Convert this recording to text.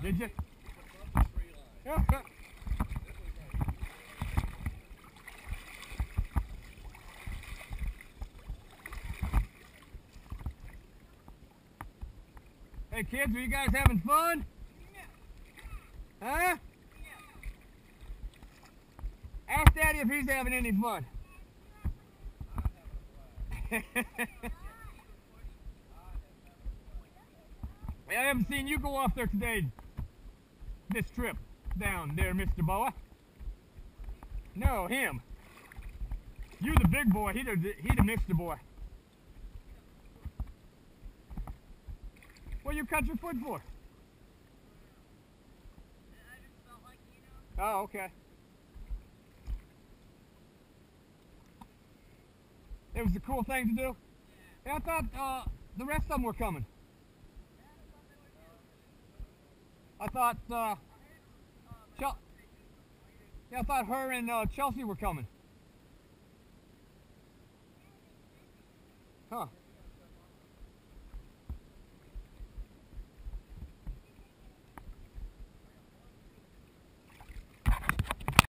Did you? hey kids, are you guys having fun? Huh? Ask Daddy if he's having any fun. I haven't seen you go off there today. This trip down there, Mr. Boa. No, him. You the big boy, he the, he the Mr. boy. What you cut your foot for? Oh, okay. It was a cool thing to do. Yeah, I thought uh, the rest of them were coming. I thought, uh, yeah, I thought her and uh, Chelsea were coming. Huh.